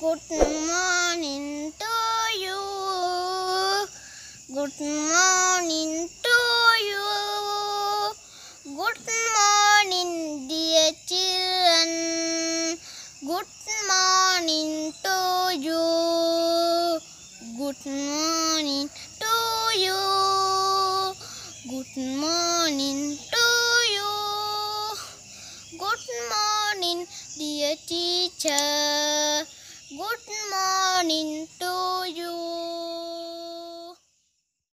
Good morning to you. Good morning to you. Good morning, dear children. Good morning to you. Good morning to you. Good morning to you. Good morning, dear teacher.